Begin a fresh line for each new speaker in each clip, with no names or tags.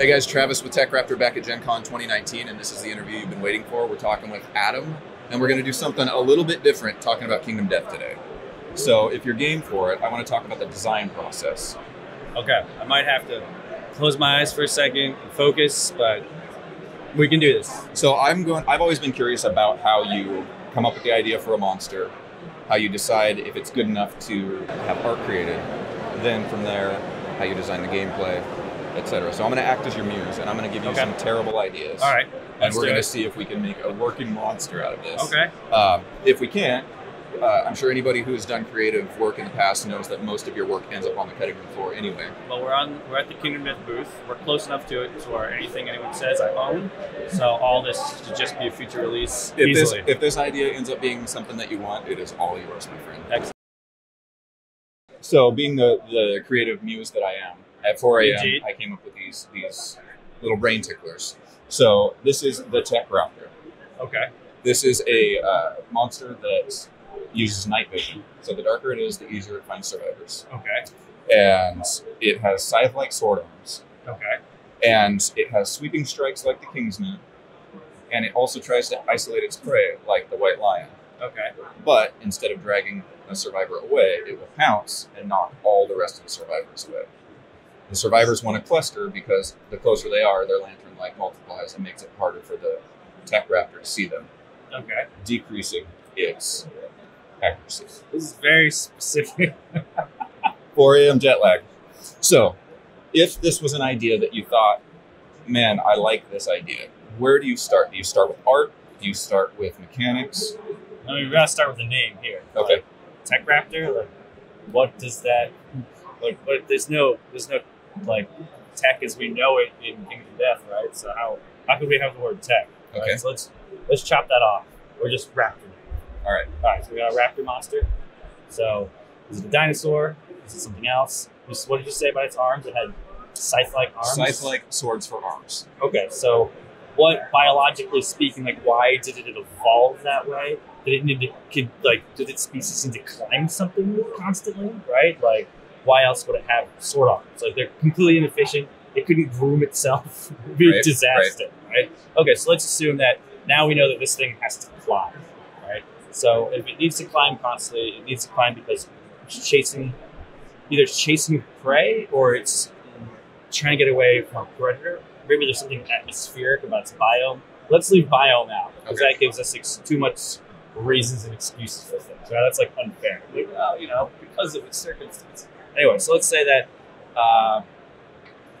Hey guys, Travis with TechRaptor back at Gen Con 2019, and this is the interview you've been waiting for. We're talking with Adam, and we're going to do something a little bit different, talking about Kingdom Death today. So, if you're game for it, I want to talk about the design process.
Okay, I might have to close my eyes for a second and focus, but we can do this.
So, I'm going. I've always been curious about how you come up with the idea for a monster, how you decide if it's good enough to have art created, then from there, how you design the gameplay, etc. So I'm going to act as your muse, and I'm going to give you
Okay.
some terrible ideas.
All right,
and we're going to see if we can make a working monster out of this.
Okay.
Um, if we can't, uh, I'm sure anybody who has done creative work in the past knows that most of your work ends up on the cutting room floor anyway.
Well, we're on. We're at the Kingdom Death booth. We're close enough to it to where anything anyone says I own. So all this should just be a future release
If this,
easily.
if this idea ends up being something that you want, it is all yours, my friend.
Excellent.
So, being the, the creative muse that I am, at 4 a.m., I came up with these these little brain ticklers. So, this is the Tech Raptor.
Okay.
This is a uh, monster that uses night vision. So, the darker it is, the easier it finds survivors.
Okay.
And it has scythe like sword arms.
Okay.
and it has sweeping strikes like the king's Kingsman, and it also tries to isolate its prey like the White Lion.
Okay.
But instead of dragging a survivor away, it will pounce and knock all the rest of the survivors away. The survivors want to cluster because the closer they are, their lantern light multiplies and makes it harder for the tech raptor to see them,
Okay.
decreasing its accuracy.
This is very specific.
4 a.m. jet lag. So, if this was an idea that you thought, man, I like this idea, where do you start? Do you start with art? Do you start with mechanics?
I mean, we gotta start with the name here.
Okay.
Like, Tech Raptor. Like, what does that? Like, what? There's no, there's no, like, tech as we know it in King Kingdom Death, right? So how, how could we have the word tech? right?
Okay.
So let's let's chop that off. We're just Raptor.
All right.
All right. So we got a Raptor monster. So is it a dinosaur? Is it something else? What did you say about its arms? It had scythe-like arms.
Scythe like swords for arms.
Okay, so what biologically speaking, like why did it evolve that way? Did it need to like did its species need to climb something constantly? Right? Like why else would it have sword arms? Like they're completely inefficient. It couldn't groom itself. It would be a
Right,
disaster, right. Okay, so let's assume that now we know that this thing has to climb, right? So if it needs to climb constantly, it needs to climb because it's chasing either it's chasing prey or it's trying to get away from a predator. Maybe there's something atmospheric about its biome. Let's leave biome out because
Okay.
that gives us ex- too much reasons and excuses for things. Right? That's like unfair. Like, well, you know, because of its circumstance. Anyway, so let's say that. Uh,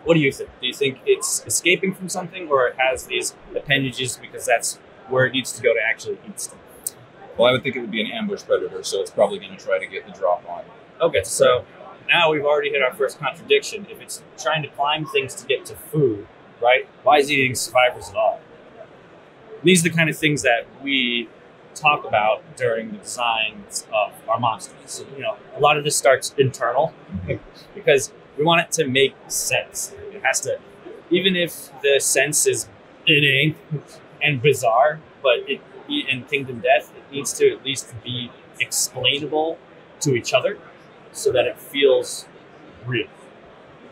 what do you think? Do you think it's escaping from something, or it has these appendages because that's where it needs to go to actually eat stuff?
Well, I would think it would be an ambush predator, so it's probably going to try to get the drop on.
Okay, so now we've already hit our first contradiction. If it's trying to climb things to get to food, right? Why is it eating survivors at all? These are the kind of things that we talk about during the designs of our monsters. So, you know, a lot of this starts internal because we want it to make sense. It has to, even if the sense is inane and bizarre, but it in Kingdom Death, it needs to at least be explainable to each other so that it feels real.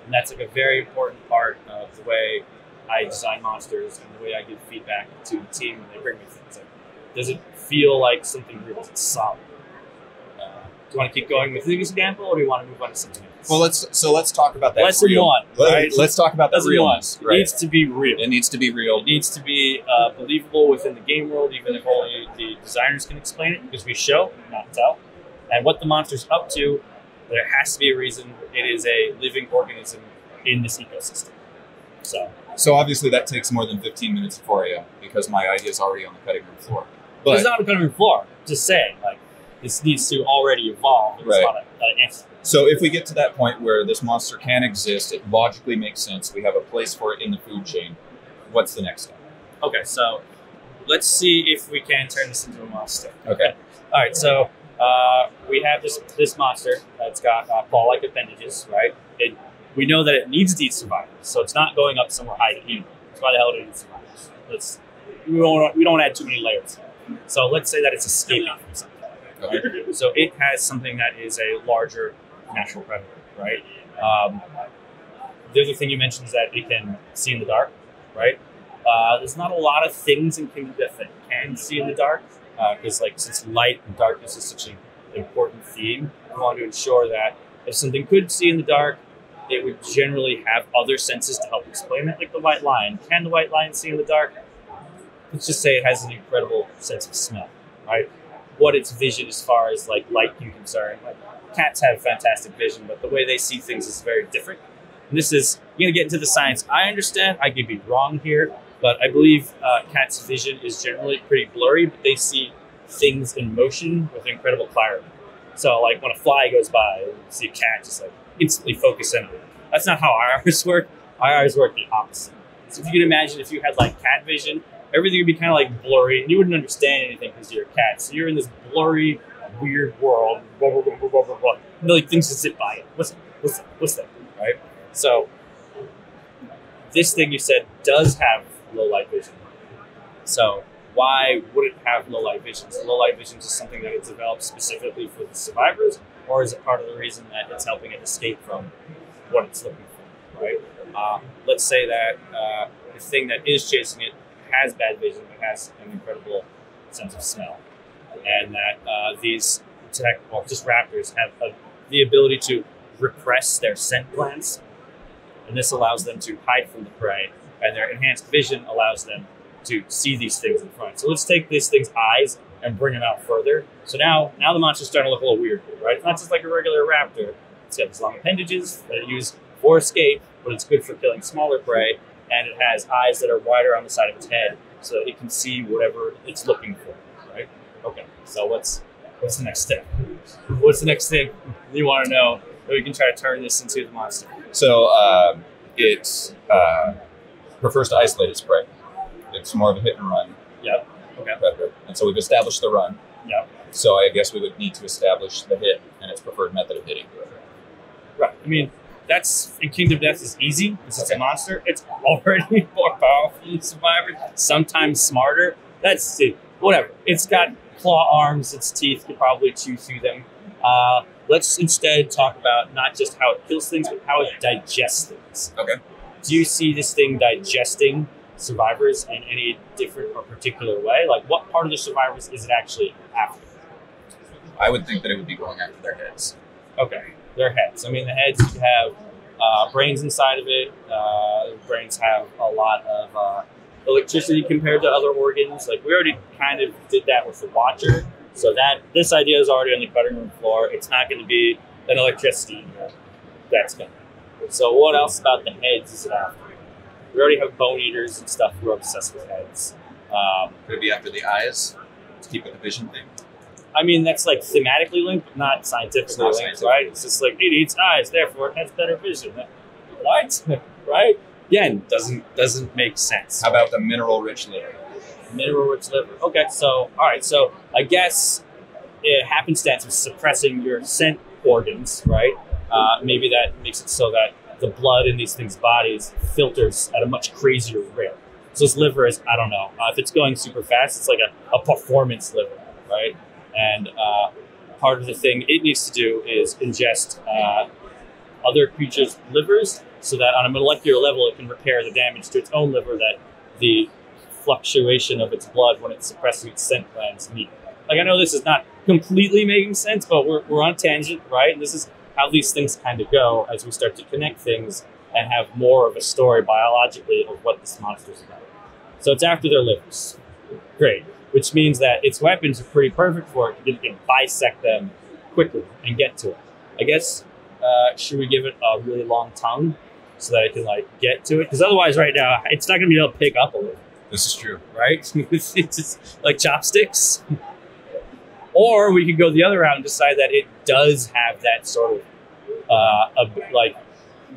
And that's like a very important part of the way I design monsters and the way I give feedback to the team when they bring me things. Like, does it feel like something real? Is solid? Uh, do you want to keep going with the example, or do you want to move on to something else?
Well, let's so let's talk about that.
Lesson
real-
one,
Let's talk about that
one.
realness.
It needs to be real.
It needs to be real.
It needs to be uh, believable within the game world, even if only the designers can explain it, because we show, not tell. And what the monster's up to, there has to be a reason. It is a living organism in this ecosystem. So,
So obviously that takes more than 15 minutes 4 a.m. because my idea is already on the cutting room floor.
But it's not a room floor. Just saying, like this needs to already evolve. It's
Right.
not a, an answer.
So if we get to that point where this monster can exist, it logically makes sense. We have a place for it in the food chain. What's the next step?
Okay, so let's see if we can turn this into a monster.
Okay.
All right, so uh, we have this this monster that's got uh, claw-like appendages, right? It, we know that it needs to eat survivors, so it's not going up somewhere high to eat. That's why the hell it eats survivors. Let's we don't we don't add too many layers. So let's say that it's escaping from something.
Okay.
So it has something that is a larger natural predator, right? Um, the other thing you mentioned is that it can see in the dark, right? Uh, there's not a lot of things in Kingdom Death that can see in the dark because, uh, like, since light and darkness is such an important theme, we want to ensure that if something could see in the dark, it would generally have other senses to help explain it, like the white lion. Can the white lion see in the dark? Let's just say it has an incredible sense of smell, right? What its vision as far as like light can concern. Like cats have fantastic vision, but the way they see things is very different. And this is you're gonna get into the science. I understand I could be wrong here, but I believe uh, cats' vision is generally pretty blurry, but they see things in motion with incredible clarity. So like when a fly goes by, you see a cat just like instantly focus in on it. That's not how our eyes work. Our eyes work the opposite. So if you can imagine if you had like cat vision, everything would be kind of like blurry and you wouldn't understand anything because you're a cat. So you're in this blurry, weird world. Blah, blah, blah, blah, blah, blah, blah. And like things just zip by you. What's that? what's that? what's that? Right? So this thing you said does have low light vision. So why would it have low light vision? So low light vision is something that is developed specifically for the survivors, or is it part of the reason that it's helping it escape from what it's looking for? Right? Uh, let's say that uh, the thing that is chasing it has bad vision, but has an incredible sense of smell, and that uh, these tech, well, just raptors have a, the ability to repress their scent glands, and this allows them to hide from the prey, and their enhanced vision allows them to see these things in front. So let's take these thing's eyes and bring them out further. So now, now the monster's starting to look a little weird, right? It's not just like a regular raptor. It's got these long appendages that it uses for escape, but it's good for killing smaller prey, and it has eyes that are wider on the side of its head, so it can see whatever it's looking for, right? Okay. So what's what's the next step? What's the next thing you want to know that we can try to turn this into the monster?
So um, it uh, prefers to isolate its prey. It's more of a hit and run
Yep. Okay.
predator, and so we've established the run.
Yep.
So I guess we would need to establish the hit and its preferred method of hitting.
Right. I mean, that's in Kingdom Death is easy. Since it's a monster, it's already more powerful than survivors. Sometimes smarter. That's it. Whatever. It's got claw arms. Its teeth could probably chew through them. Uh, let's instead talk about not just how it kills things, but how it digests things.
Okay.
Do you see this thing digesting survivors in any different or particular way? Like, what part of the survivors is it actually after?
I would think that it would be going after their heads.
Okay, their heads. I mean, the heads have uh, brains inside of it. Uh, brains have a lot of uh, electricity compared to other organs. Like we already kind of did that with the Watcher, so that this idea is already on the cutting room floor. It's not going to be an electricity that's going. to So what else about the heads is it after? We already have bone eaters and stuff who are obsessed with heads. Um,
Could it be after the eyes to keep with the vision thing?
I mean, that's like thematically linked, but not scientifically
not
linked, right? It's just like it eats eyes, therefore it has better vision. What? right? Again, doesn't doesn't make sense.
How about the mineral rich liver?
mineral rich liver? Okay, so all right, so I guess it happenstance of suppressing your scent organs, right? Uh, maybe that makes it so that the blood in these things' bodies filters at a much crazier rate. So this liver is, I don't know, uh, if it's going super fast, it's like a, a performance liver, right? And uh, part of the thing it needs to do is ingest uh, other creatures' livers so that on a molecular level it can repair the damage to its own liver that the fluctuation of its blood when it's suppressing its scent glands meet. Like I know this is not completely making sense, but we're, we're on tangent, right? And this is how these things kind of go as we start to connect things and have more of a story biologically of what this monster's about. So it's after their livers. Great. Which means that its weapons are pretty perfect for it because it can bisect them quickly and get to it. I guess, uh, should we give it a really long tongue so that it can like get to it? Because otherwise, right now, it's not going to be able to pick up a liver
This is true.
right? it's just like chopsticks. Or we could go the other route and decide that it does have that sort of uh, of, like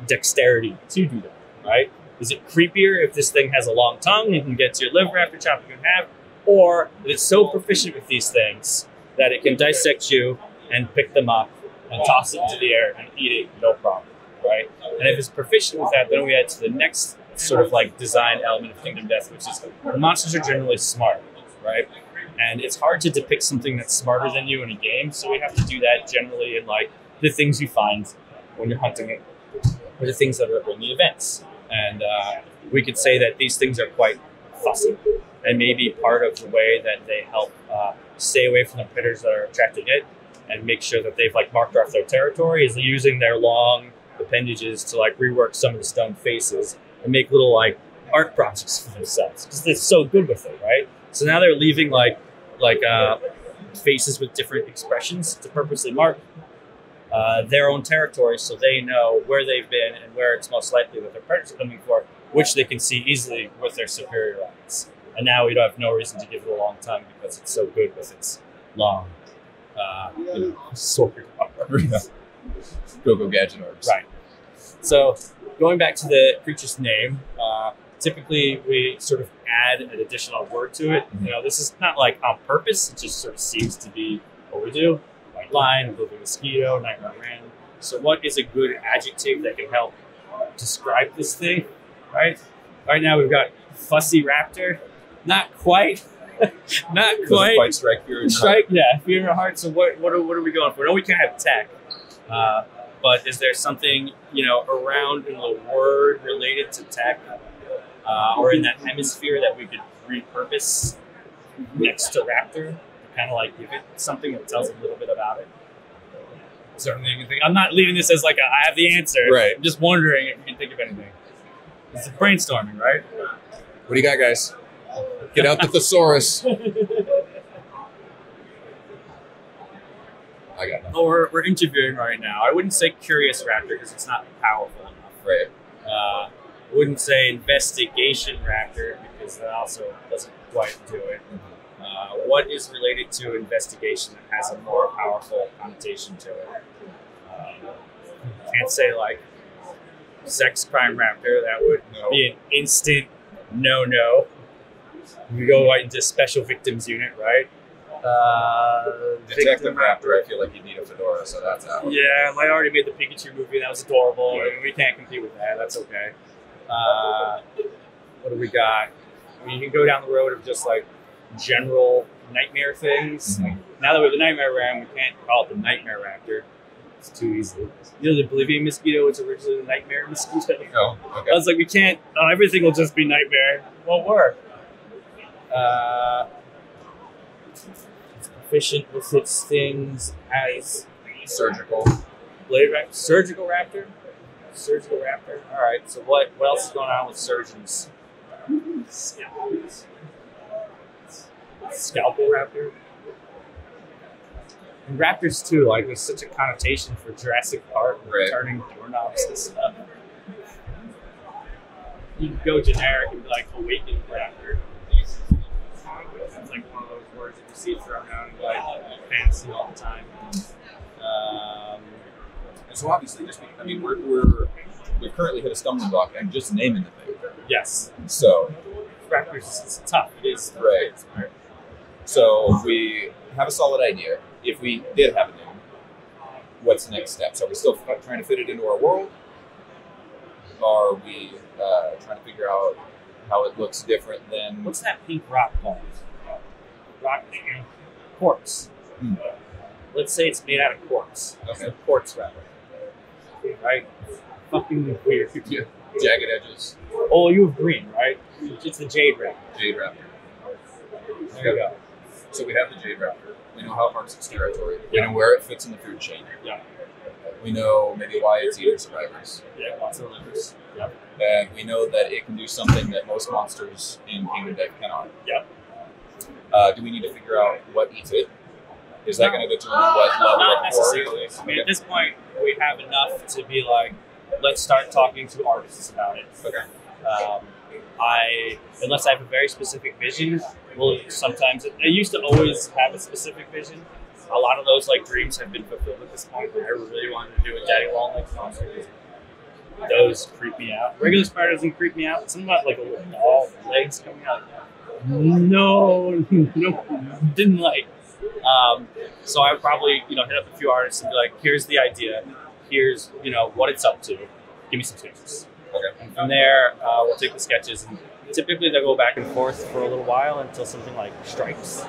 dexterity to do that, right? Is it creepier if this thing has a long tongue and can get to your liver after chopping you in half, or that it's so proficient with these things that it can dissect you and pick them up and toss it into the air and eat it no problem, right? And if it's proficient with that, then we head to the next sort of like design element of Kingdom Death, which is monsters are generally smart, right? And it's hard to depict something that's smarter than you in a game, so we have to do that generally in like the things you find when you're hunting it, or the things that are in the events. And uh, we could say that these things are quite fussy, and maybe part of the way that they help uh, stay away from the predators that are attracting it, and make sure that they've like marked off their territory is using their long appendages to like rework some of the stone faces and make little like art projects for themselves because they're so good with it, right? So now they're leaving like like uh, faces with different expressions to purposely mark uh, their own territory so they know where they've been and where it's most likely that their predators are coming for, which they can see easily with their superior eyes. And now we don't have no reason to give it a long tongue because it's so good with its long uh, you know, sword arm.
Go go gadget arms.
Right. So going back to the creature's name, uh, typically we sort of add an additional word to it. You know, this is not like on purpose; it just sort of seems to be what we do. White Lion, Oblivion mosquito, nightmare ram. So, what is a good adjective that can help describe this thing? Right. Right now we've got fussy raptor. Not quite. not quite.
quite strike fear in
Strike, yeah, fear in our heart. So what, what, are, what are we going for? No, we can't have tech. Uh, but is there something, you know, around in the word related to tech uh, or in that hemisphere that we could repurpose next to Raptor to kind of like give it something that tells a little bit about it? Is there anything you can think? I'm not leaving this as like a, I have the answer.
Right.
I'm just wondering if you can think of anything. It's brainstorming, right?
What do you got, guys? Get out the thesaurus. I got nothing.
Oh, we're, we're interviewing right now. I wouldn't say curious raptor because it's not powerful enough.
Right.
Uh, I wouldn't say investigation raptor because that also doesn't quite do it. Uh, what is related to investigation that has a more powerful connotation to it? Um, can't say like sex crime raptor. That would
No.
be an instant no no. We go right into special victims unit, right? Uh,
Detective Raptor, I feel like you need a fedora, so that's out.
yeah, I already made the Pikachu movie. That was adorable. and we can't compete with that. That's okay. Uh, what do we got? I mean, you can go down the road of just like general nightmare things.
Mhm.
Now that we have the Nightmare Ram, we can't call it the Nightmare Raptor. It's too easy. You know, the Oblivion mosquito was originally the Nightmare mosquito.
Oh,
I was like, we can't. Oh, everything will just be Nightmare. Won't work. Uh, it's proficient with its things as
Surgical.
Blade Raptor, Surgical Raptor, Surgical Raptor. All right. So what? What else is going on with surgeons? Scalpels. Scalpel Raptor. And raptors too. Like there's such a connotation for Jurassic Park,
Right.
turning doorknobs and stuff. You can go generic and be like awakened raptor. That's like one of those words that you see thrown out in like fantasy all the time. Um,
And so obviously, just I mean, we're, we're we currently hit a stumbling block and just naming the thing.
yes,
So
raptors is tough. It is
Right.
right.
So we have a solid idea. If we did have a name, what's the next steps? Are we still trying to fit it into our world? Are we uh, trying to figure out how it looks different than?
What's that pink rock called? Rose quartz.
Hmm.
Let's say it's made out of quartz.
Okay.
So quartz raptor. Right? Fucking weird.
Yeah. Jagged edges,
Oh, you have green, right? It's the jade raptor.
jade raptor.
There you go.
So we have the jade raptor. We know how it marks its territory. We know where it fits in the food chain.
Yeah.
We know maybe why it's eating survivors.
Yeah, lots of livers. Yep.
And we know that it can do something that most monsters in Kingdom Death cannot.
Yep.
Uh, do we need to figure out what eats it? Is that going to determine what level
Not
of horror?
necessarily. I mean,
Okay.
at this point, we have enough to be like, let's start talking to artists about it.
Okay.
Um, I, unless I have a very specific vision, well, sometimes I used to always have a specific vision. A lot of those like dreams have been fulfilled at this point. I really wanted to do a daddy long legs monster. Those creep me out. Regular spider doesn't creep me out. Something about like a little ball legs coming out. No, no, didn't like. Um, so I probably you know hit up a few artists and be like, here's the idea, here's you know what it's up to. Give me some sketches.
Okay.
And from there, uh, we'll take the sketches and typically they'll go back and forth for a little while until something like strikes.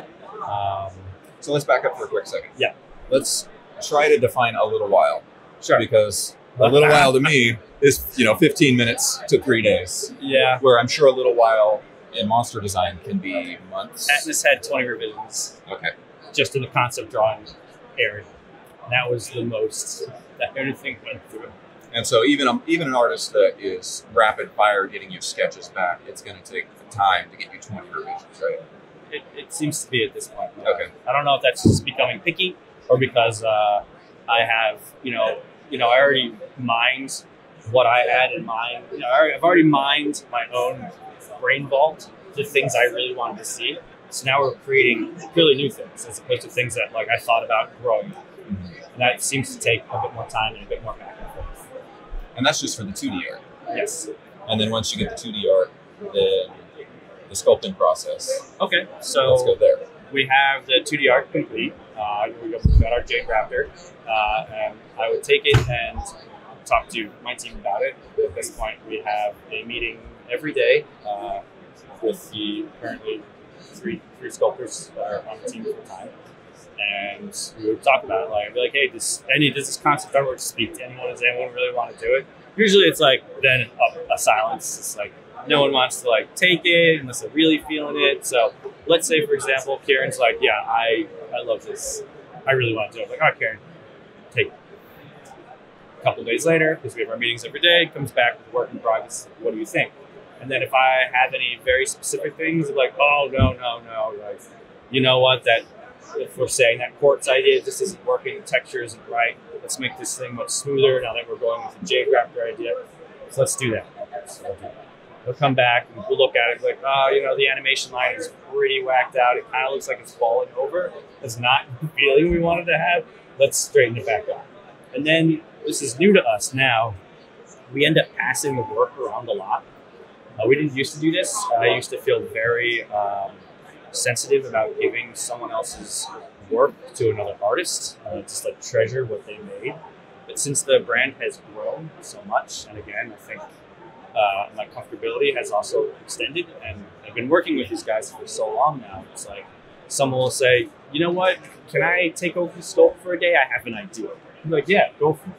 Um,
So let's back up for a quick second.
Yeah.
Let's try to define a little while
sure.
because A little while to me is you know 15 minutes to three days.
Yeah.
Where I'm sure a little while in monster design can be months.
Atlas had 20 revisions
Okay.
just in the concept drawing area. And that was the most that anything went through.
And so even um, even an artist that is rapid fire getting you sketches back, it's going to take time to get you 20 revisions, right?
It, it seems to be at this point.
Okay.
I don't know if that's just becoming picky or because uh, I have, you know, you know, I already mined what I had in mind. You know, I've already mined my own brain vault, the things I really wanted to see. So now we're creating really new things as opposed to things that like I thought about growing. And that seems to take a bit more time and a bit more back and forth.
And that's just for the 2D art.
Yes.
And then once you get the 2D art, then the sculpting process.
Okay.
So let's go there.
we have the 2D art complete. Uh, we got our Jade Raptor. Uh, and I would take it and talk to my team about it. At this point, we have a meeting every day uh, with the currently three three sculptors that are on the team full time. And we would talk about it. Like, I'd be like, hey, does any does this concept artwork speak to anyone? Does anyone really want to do it? Usually, it's like then a, a silence. It's like no one wants to like take it unless they're really feeling it. So let's say, for example, Karen's like, yeah, I I love this. I really want to do it. I'm like, oh, Karen, take it. A couple days later, because we have our meetings every day, comes back with work in progress. What do you think? And then if I have any very specific things, like, oh no, no, no, like, you know what? That if we're saying that quartz idea just isn't working, the texture isn't right. Let's make this thing much smoother. Now that we're going with the Jade Raptor idea, so let's do that. So we'll do that. We'll come back and we'll look at it like, oh, you know, the animation line is pretty whacked out. It kind of looks like it's falling over. It's not the feeling we wanted to have. Let's straighten it back up. And then this is new to us now. We end up passing the work around a lot. Uh, we didn't used to do this. I used to feel very um, sensitive about giving someone else's work to another artist, uh, just like treasure what they made. But since the brand has grown so much, and again, I think uh, my comfortability has also extended, and I've been working with these guys for so long now. It's like someone will say, "You know what? Can I take over the scope for a day? I have an idea." I'm like, "Yeah, go for it."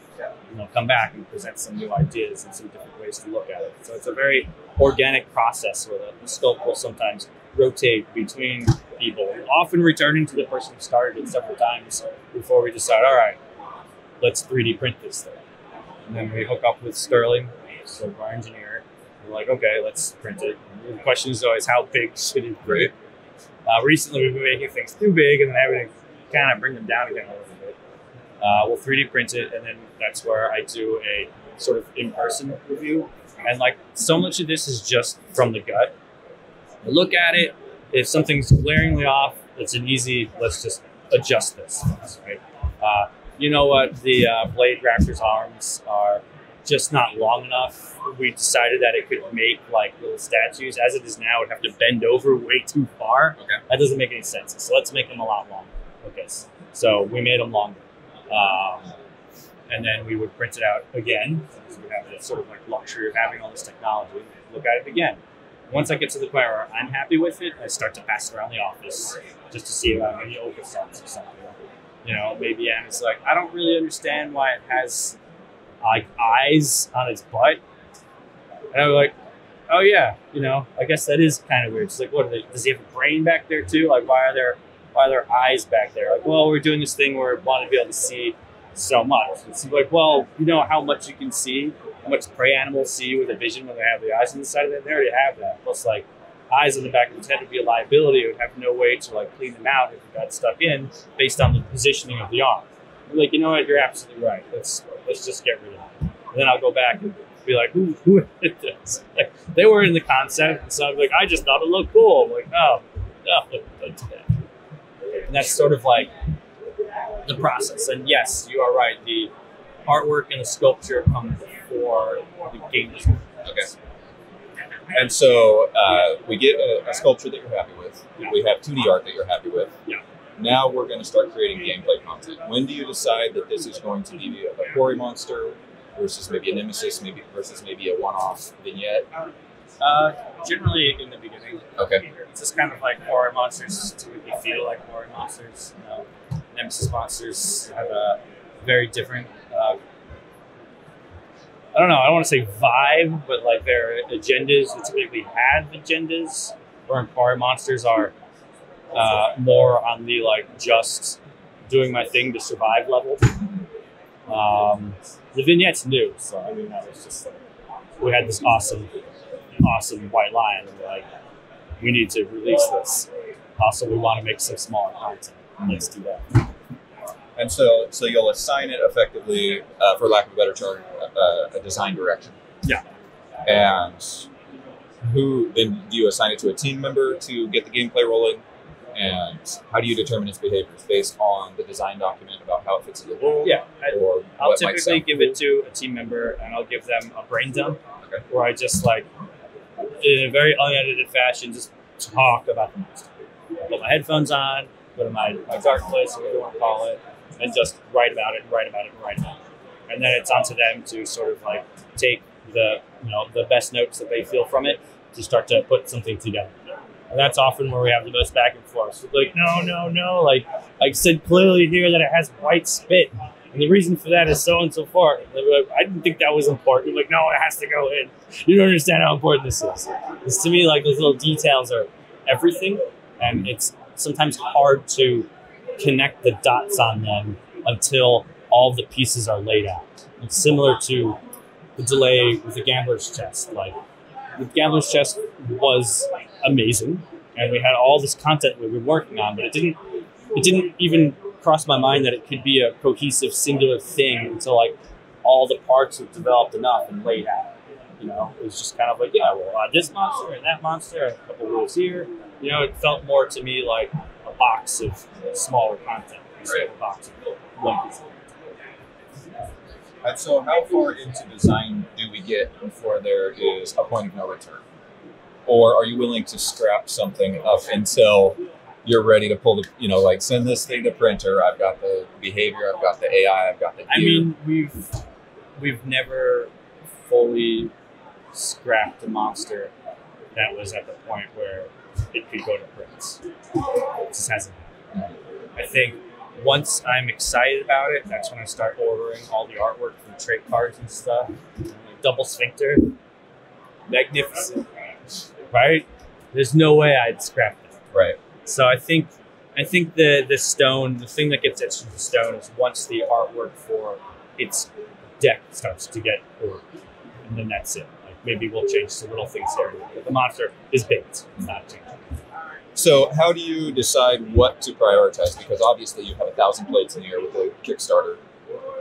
You know, come back and present some new ideas and some different ways to look at it. So it's a very organic process where the, scope will sometimes rotate between people, often returning to the person who started it several times before we decide, all right, let's 3D print this thing. And then we hook up with Sterling, so our engineer. We're like, okay, let's print it. And the question is always, how big should it be? Uh, recently, we've been making things too big and then having to kind of bring them down again a little bit. Uh, we'll 3D print it, and then that's where I do a sort of in-person review. And like, so much of this is just from the gut. I look at it. If something's glaringly off, it's an easy. Let's just adjust this, right? Uh, you know what? The uh, Blade Raptor's arms are just not long enough. We decided that it could make like little statues. As it is now, it would have to bend over way too far.
Okay.
That doesn't make any sense. So let's make them a lot longer. Okay. So we made them longer. Um, and then we would print it out again. We have the sort of like luxury of having all this technology. Look at it again. Once I get to the point where I'm happy with it, I start to pass it around the office just to see if I oversights or something. You know, maybe Anna's like, I don't really understand why it has like eyes on its butt. And I'm like, oh yeah, you know, I guess that is kind of weird. She's like, what they, does he have a brain back there too? Like, why are there why their eyes back there? Like, well, we're doing this thing where we want to be able to see so much. It's like, well, you know how much you can see, how much prey animals see with a vision when they have the eyes on the side of it. They already have that. Plus, like eyes on the back of its head would be a liability. It would have no way to like clean them out if it got stuck in based on the positioning of the arm. Like, you know what? You're absolutely right. Let's let's just get rid of it. And then I'll go back and be like, who did this? Like, they were in the concept, and so I'm like, I just thought it looked cool. I'm like, oh, no. And that's sort of like the process. And yes, you are right. The artwork and the sculpture come before the game design.
Okay. And so uh, we get a, a sculpture that you're happy with.
Yeah.
We have 2D art that you're happy with.
Yeah.
Now we're going to start creating gameplay content. When do you decide that this is going to be a quarry monster versus maybe a nemesis, maybe versus maybe a one-off vignette?
Uh, generally in the beginning.
Okay.
It's just kind of like horror monsters typically feel like horror monsters. You know, Nemesis monsters have a very different uh, I don't know. I don't want to say vibe, but like their agendas typically have agendas. Where Quarry Monsters are uh, more on the like just doing my thing to survive level. Um, the vignette's new, so I mean that was just like, we had this awesome, awesome white lion, and we're like, we need to release this. Also, we want to make some smaller content. Let's do that.
And so, so you'll assign it effectively, uh, for lack of a better term, uh, a design direction.
Yeah.
And who then do you assign it to a team member to get the gameplay rolling? And how do you determine its behaviors based on the design document about how it fits in the world?
Yeah, I,
Or
I'll typically give it to a team member, and I'll give them a brain dump,
Okay.
where I just like, in a very unedited fashion, just talk about the monster. Put my headphones on, go to my, my dark place, whatever you want to call it, and just write about it, and write about it, and write about it. And then it's on to them to sort of like take the you know the best notes that they feel from it to start to put something together. And that's often where we have the most back and forth. Like, no, no, no. Like I said clearly here that it has white spit. And the reason for that is so and so far. Like, I didn't think that was important. Like, no, it has to go in. You don't understand how important this is. Because to me, like those little details are everything, and it's sometimes hard to connect the dots on them until all the pieces are laid out. It's similar to the delay with the gambler's chest. Like the gambler's chest was amazing, and we had all this content we were working on, but it didn't it didn't even cross my mind that it could be a cohesive singular thing until like all the parts have developed enough and laid out. You know, it was just kind of like, yeah, well, uh, this monster and that monster, a couple rules here. You know, it felt more to me like a box of smaller content instead of a box of piece.
And so, how far into design do we get before there is a point of no return? Or are you willing to scrap something up until you're ready to pull the, you know, like send this thing to printer? I've got the behavior, I've got the AI, I've got the.
I mean, we've we've never fully scrapped a monster that was at the point where it could go to prints. It just hasn't. happened. I think once I'm excited about it, that's when I start ordering all the artwork from trade cards and stuff. Double sphincter, magnificent, right? There's no way I'd scrap it.
right.
So I think I think the the stone, the thing that gets etched into stone is once the artwork for its deck starts to get ordered, and then that's it. Like maybe we'll change some little things here. But the monster is baked, it's not changing.
So, how do you decide what to prioritize? Because obviously, you have a thousand plates in the air with the Kickstarter.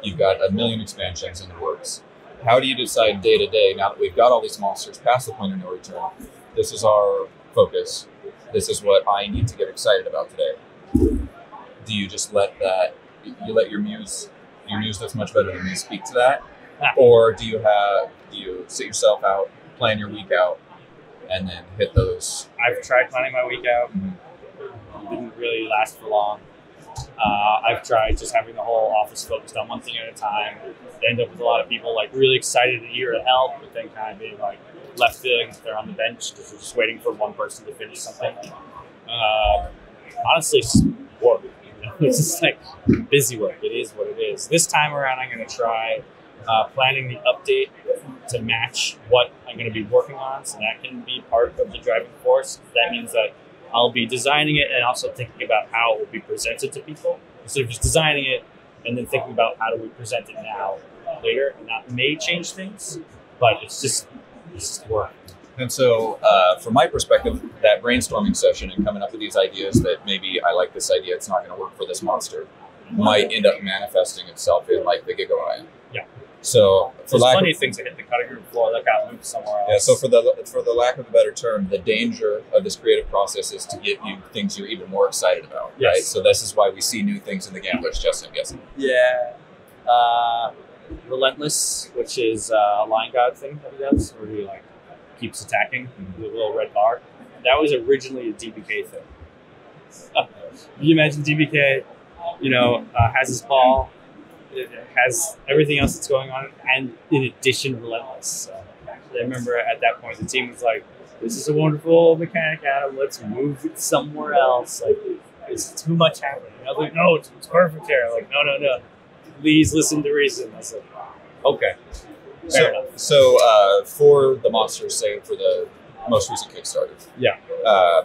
You've got a million expansions in the works. How do you decide day to day? Now that we've got all these monsters past the point of no return, this is our focus. This is what I need to get excited about today. Do you just let that? You let your muse, your muse that's much better than me, speak to that,
Ah.
or do you have? Do you sit yourself out, plan your week out, and then hit those?
I've tried planning my week out.
Mhm.
It didn't really last for long. Uh, I've tried just having the whole office focused on one thing at a time. End up with a lot of people like really excited to hear to help, but then kind of being like left like they're on the bench because they're just waiting for one person to finish something. Uh, honestly, it's work. You know? It's just like busy work. It is what it is. This time around, I'm going to try uh, planning the update to match what I'm going to be working on, so that can be part of the driving force. That means that I'll be designing it and also thinking about how it will be presented to people instead of just designing it and then thinking about how do we present it now later. And that may change things, but it's just it's just work.
And so, uh, from my perspective, that brainstorming session and coming up with these ideas that maybe I like this idea, it's not going to work for this monster, might end up manifesting itself in like the Gigalion.
Yeah.
So, for
There's
lack
plenty
of,
of things that hit the cutting room floor that got moved somewhere else.
yeah, so for the for the lack of a better term, the danger of this creative process is to get you things you're even more excited about, right?
Yes.
So this is why we see new things in the gambler's chest. I'm guessing.
Yeah. Uh, Relentless, which is uh, a Lion God thing that he does, where he like keeps attacking with a little red bar. That was originally a DBK thing. you imagine DBK, you know, uh, has his ball, it has everything else that's going on, and in addition, Relentless. So I remember at that point the team was like, "This is a wonderful mechanic, Adam. Let's move it somewhere else." Like, it's too much happening. I was like, "No, it's, it's perfect here." Like, no, no, no please listen to reason. I like, okay. Fair
So,
enough.
so uh, for the monsters, say for the most recent Kickstarter,
Yeah.
uh,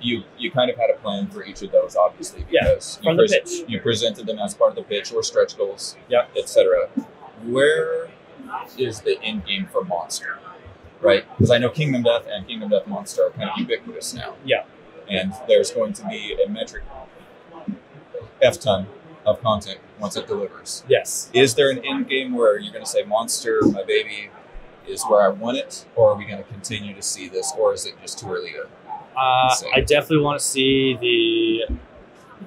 you you kind of had a plan for each of those, obviously,
Yeah,
because you,
from the pitch.
you presented them as part of the pitch or stretch goals,
Yep.
etc. Where is the end game for Monster? Right, because I know Kingdom Death and Kingdom Death Monster are kind of ubiquitous now.
Yeah.
and there's going to be a metric f ton of content once it delivers.
Yes.
Is there an end game where you're going to say Monster, my baby, is where I want it, or are we going to continue to see this, or is it just too early to?
Uh, I definitely want to see the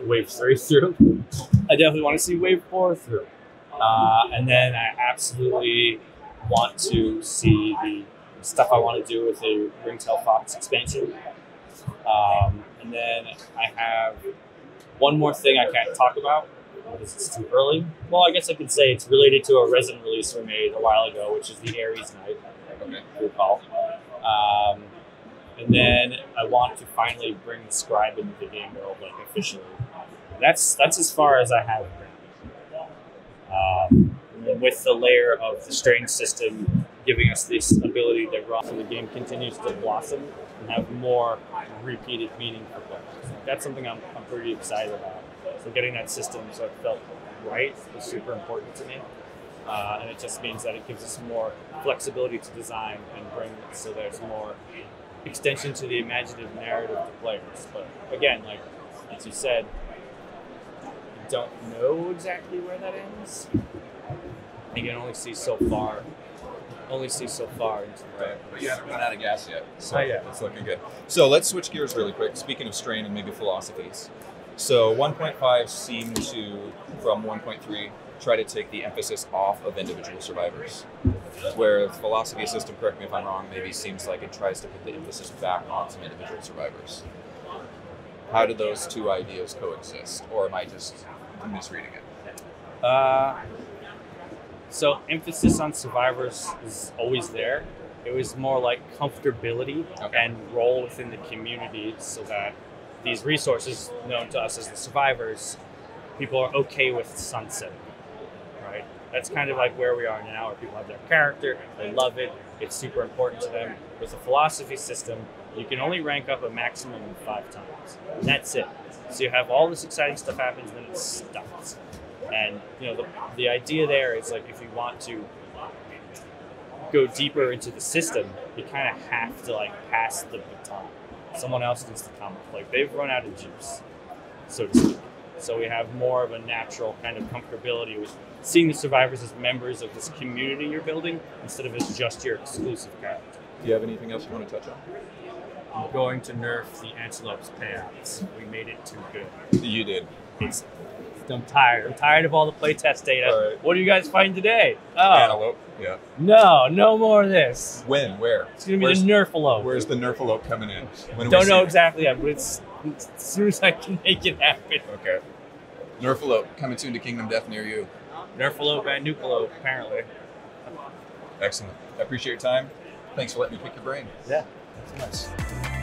wave three through. I definitely want to see wave four through. Uh, and then I absolutely want to see the stuff I want to do with the Ringtail Fox expansion. Um, and then I have one more thing I can't talk about because it's too early. Well, I guess I could say it's related to a resin release we made a while ago, which is the Aries Knight
Okay.
recall. Um, and then I want to finally bring the scribe into the game world, like officially. That's that's as far as I have it. Um, with the layer of the strain system giving us this ability to run, and the game continues to blossom and have more repeated meaning for players. That's something I'm, I'm pretty excited about. So getting that system so it felt right was super important to me. Uh, and it just means that it gives us more flexibility to design and bring it so there's more extension to the imaginative narrative to players. But again, like as you said, you don't know exactly where that ends. You can only see so far. Only see so far into the
Right. But you haven't run out of gas yet, so
Oh, yeah.
it's looking good. So let's switch gears really quick. Speaking of strain and maybe philosophies, so 1.5 seemed to, from 1.3, try to take the emphasis off of individual survivors, where the philosophy system, correct me if I'm wrong, maybe seems like it tries to put the emphasis back on some individual survivors. How do those two ideas coexist, or am I just misreading it?
Uh, so emphasis on survivors is always there. It was more like comfortability
Okay.
and role within the community so that these resources known to us as the survivors, people are okay with sunset. Right? That's kind of like where we are now, where people have their character, they love it, it's super important to them. With the philosophy system, you can only rank up a maximum of five times. And that's it. So you have all this exciting stuff happens, then it stops. And you know the, the idea there is like if you want to go deeper into the system, you kind of have to like pass the baton. Someone else needs to come. Like they've run out of juice, so to speak. So we have more of a natural kind of comfortability with seeing the survivors as members of this community you're building instead of as just your exclusive character.
Do you have anything else you want to touch on?
I'm going to nerf the antelope's payouts. We made it too good.
You did.
It's I'm tired. I'm tired of all the playtest data.
Right.
What do you guys find today? Oh,
Antelope. Yeah.
no, no more of this.
When? Where?
It's gonna be
Where's-
the Nerfalope.
Where's the Nerfalope coming in? When
Don't know exactly yet, but it's, it's as soon as I can make it happen.
Okay. Nerfalope coming soon to Kingdom Death near you.
Nerfalope and Nucalope, apparently.
Excellent. I appreciate your time. Thanks for letting me pick your brain.
Yeah, that's nice.